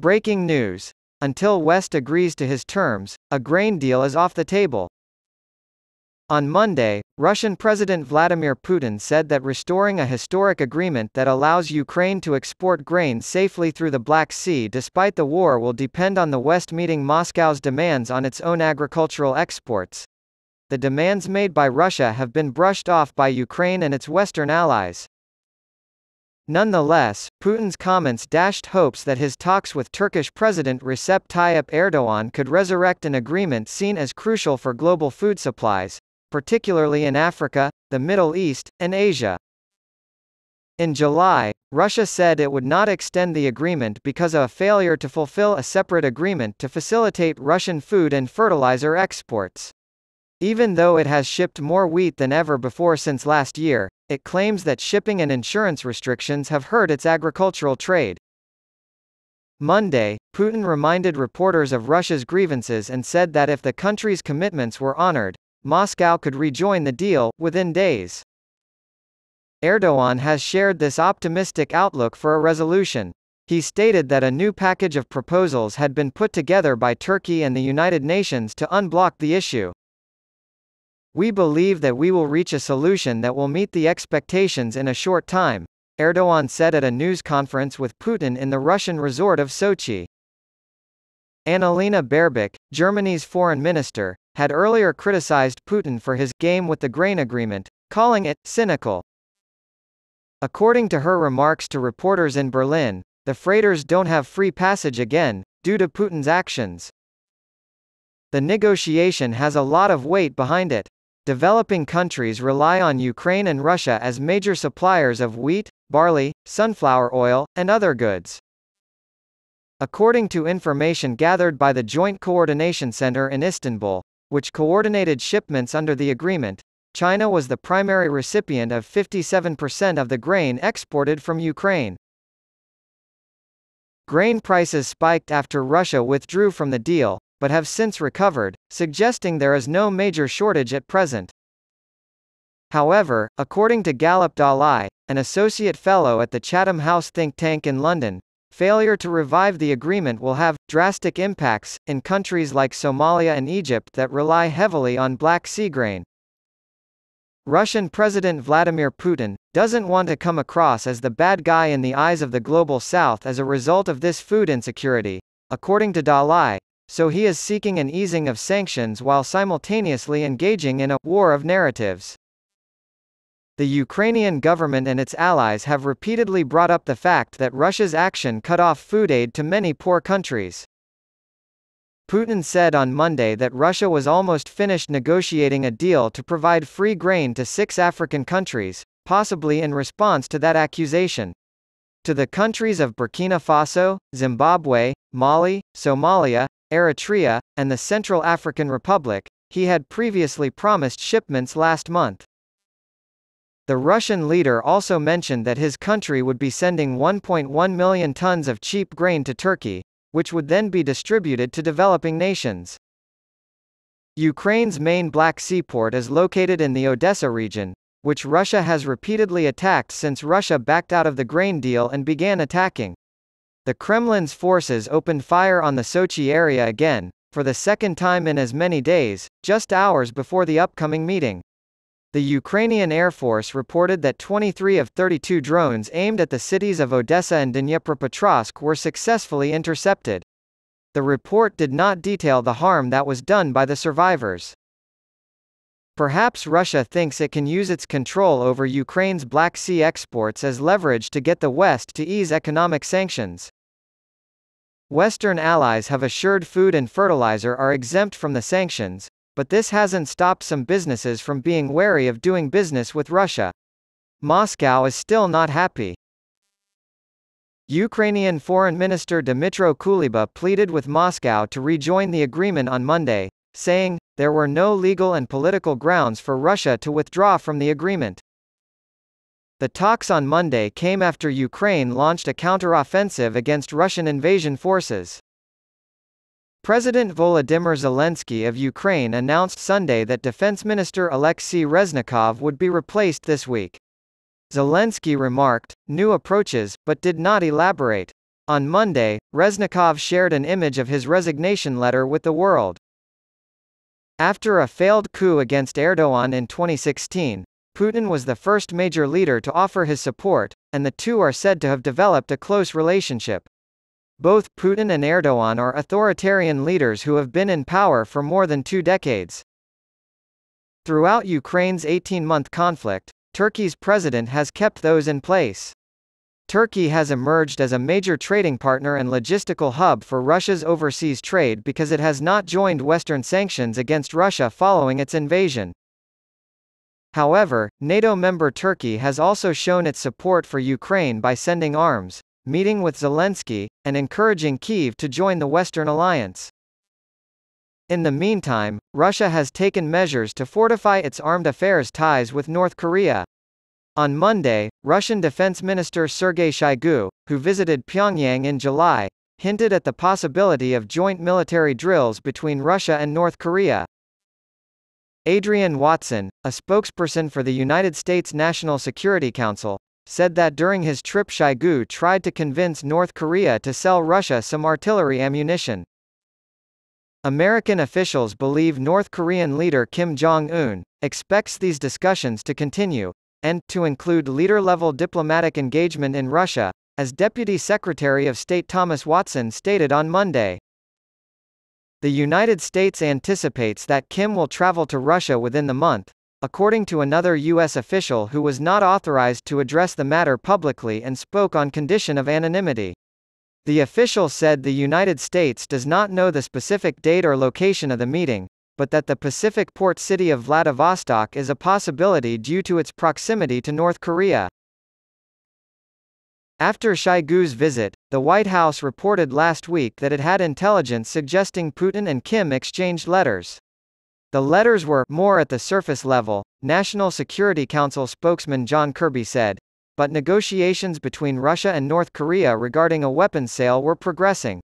Breaking news. Until West agrees to his terms, a grain deal is off the table. On Monday, Russian President Vladimir Putin said that restoring a historic agreement that allows Ukraine to export grain safely through the Black Sea despite the war will depend on the West meeting Moscow's demands on its own agricultural exports. The demands made by Russia have been brushed off by Ukraine and its Western allies. Nonetheless, Putin's comments dashed hopes that his talks with Turkish President Recep Tayyip Erdogan could resurrect an agreement seen as crucial for global food supplies, particularly in Africa, the Middle East, and Asia. In July, Russia said it would not extend the agreement because of a failure to fulfill a separate agreement to facilitate Russian food and fertilizer exports. Even though it has shipped more wheat than ever before since last year, it claims that shipping and insurance restrictions have hurt its agricultural trade. Monday, Putin reminded reporters of Russia's grievances and said that if the country's commitments were honored, Moscow could rejoin the deal, within days. Erdogan has shared this optimistic outlook for a resolution. He stated that a new package of proposals had been put together by Turkey and the United Nations to unblock the issue. We believe that we will reach a solution that will meet the expectations in a short time, Erdogan said at a news conference with Putin in the Russian resort of Sochi. Annalena Baerbock, Germany's foreign minister, had earlier criticized Putin for his game with the grain agreement, calling it cynical. According to her remarks to reporters in Berlin, the freighters don't have free passage again, due to Putin's actions. The negotiation has a lot of weight behind it. Developing countries rely on Ukraine and Russia as major suppliers of wheat, barley, sunflower oil, and other goods. According to information gathered by the Joint Coordination Center in Istanbul, which coordinated shipments under the agreement, China was the primary recipient of 57% of the grain exported from Ukraine. Grain prices spiked after Russia withdrew from the deal, but have since recovered, suggesting there is no major shortage at present. However, according to Galip Dalay, an associate fellow at the Chatham House think tank in London, Failure to revive the agreement will have drastic impacts in countries like Somalia and Egypt that rely heavily on Black Sea grain. Russian President Vladimir Putin doesn't want to come across as the bad guy in the eyes of the global south as a result of this food insecurity, according to Dalay, so he is seeking an easing of sanctions while simultaneously engaging in a war of narratives. The Ukrainian government and its allies have repeatedly brought up the fact that Russia's action cut off food aid to many poor countries. Putin said on Monday that Russia was almost finished negotiating a deal to provide free grain to six African countries, possibly in response to that accusation. To the countries of Burkina Faso, Zimbabwe, Mali, Somalia, Eritrea, and the Central African Republic, he had previously promised shipments last month. The Russian leader also mentioned that his country would be sending 1.1 million tons of cheap grain to Turkey, which would then be distributed to developing nations. Ukraine's main Black Sea port is located in the Odessa region, which Russia has repeatedly attacked since Russia backed out of the grain deal and began attacking. The Kremlin's forces opened fire on the Sochi area again, for the second time in as many days, just hours before the upcoming meeting. The Ukrainian Air Force reported that 23 of 32 drones aimed at the cities of Odessa and Dnipropetrovsk were successfully intercepted. The report did not detail the harm that was done by the survivors. Perhaps Russia thinks it can use its control over Ukraine's Black Sea exports as leverage to get the West to ease economic sanctions. Western allies have assured food and fertilizer are exempt from the sanctions, but this hasn't stopped some businesses from being wary of doing business with Russia. Moscow is still not happy. Ukrainian Foreign Minister Dmytro Kuleba pleaded with Moscow to rejoin the agreement on Monday, saying, there were no legal and political grounds for Russia to withdraw from the agreement. The talks on Monday came after Ukraine launched a counteroffensive against Russian invasion forces. President Volodymyr Zelensky of Ukraine announced Sunday that Defense Minister Alexei Reznikov would be replaced this week. Zelensky remarked, new approaches, but did not elaborate. On Monday, Reznikov shared an image of his resignation letter with the world. After a failed coup against Erdogan in 2016, Putin was the first major leader to offer his support, and the two are said to have developed a close relationship. Both Putin and Erdogan are authoritarian leaders who have been in power for more than two decades. Throughout Ukraine's 18-month conflict, Turkey's president has kept those in place. Turkey has emerged as a major trading partner and logistical hub for Russia's overseas trade because it has not joined Western sanctions against Russia following its invasion. However, NATO member Turkey has also shown its support for Ukraine by sending arms, meeting with Zelensky, and encouraging Kyiv to join the Western alliance. In the meantime, Russia has taken measures to fortify its armed affairs ties with North Korea. On Monday, Russian Defense Minister Sergei Shoigu, who visited Pyongyang in July, hinted at the possibility of joint military drills between Russia and North Korea. Adrienne Watson, a spokesperson for the United States National Security Council, said that during his trip Shoigu tried to convince North Korea to sell Russia some artillery ammunition. American officials believe North Korean leader Kim Jong-un expects these discussions to continue, and to include leader-level diplomatic engagement in Russia, as Deputy Secretary of State Thomas Watson stated on Monday. The United States anticipates that Kim will travel to Russia within the month, according to another U.S. official who was not authorized to address the matter publicly and spoke on condition of anonymity. The official said the United States does not know the specific date or location of the meeting, but that the Pacific port city of Vladivostok is a possibility due to its proximity to North Korea. After Shoigu's visit, the White House reported last week that it had intelligence suggesting Putin and Kim exchanged letters. The letters were more at the surface level, National Security Council spokesman John Kirby said, but negotiations between Russia and North Korea regarding a weapons sale were progressing.